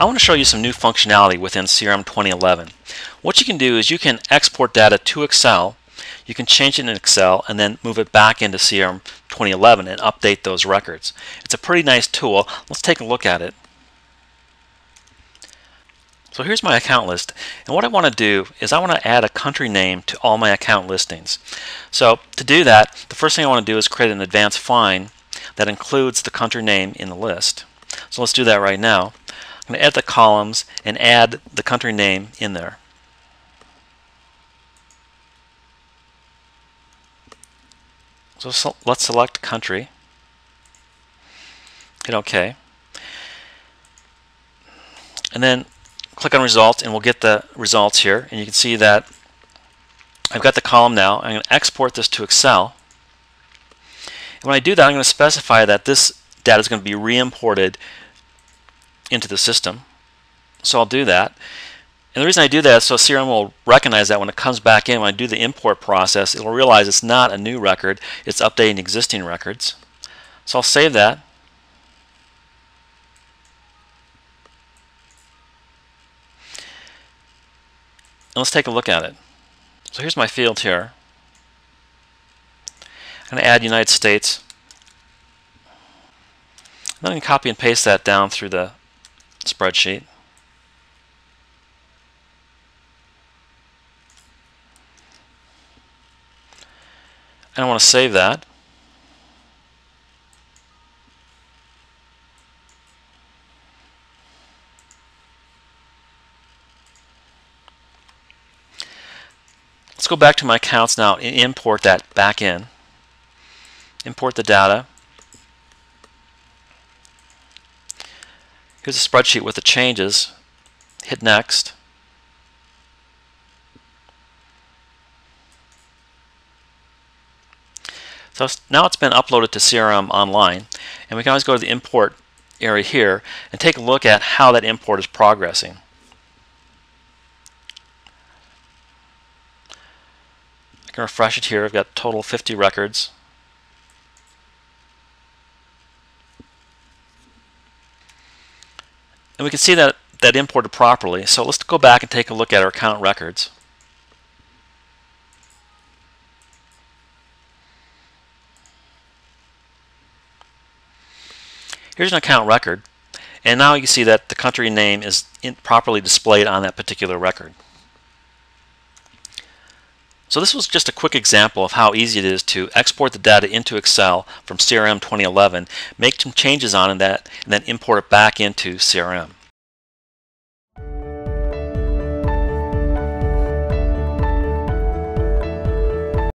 I want to show you some new functionality within CRM 2011. What you can do is you can export data to Excel, you can change it in Excel and then move it back into CRM 2011 and update those records. It's a pretty nice tool. Let's take a look at it. So here's my account list and what I want to do is I want to add a country name to all my account listings. So to do that the first thing I want to do is create an advanced find that includes the country name in the list. So let's do that right now. I'm going to add the columns and add the country name in there. So, so let's select country. Hit OK. And then click on results and we'll get the results here. And you can see that I've got the column now. I'm going to export this to Excel. And when I do that, I'm going to specify that this data is going to be re-imported into the system. So I'll do that. And the reason I do that is so CRM will recognize that when it comes back in, when I do the import process, it will realize it's not a new record, it's updating existing records. So I'll save that. And let's take a look at it. So here's my field here. I'm going to add United States. I'm going to copy and paste that down through the spreadsheet. And I want to save that. Let's go back to my accounts now and import that back in. Import the data. Here's a spreadsheet with the changes. Hit next. So now it's been uploaded to CRM Online and we can always go to the import area here and take a look at how that import is progressing. I can refresh it here. I've got total 50 records. And we can see that that imported properly. So let's go back and take a look at our account records. Here's an account record. And now you see that the country name is properly displayed on that particular record. So this was just a quick example of how easy it is to export the data into Excel from CRM 2011, make some changes on that, and then import it back into CRM.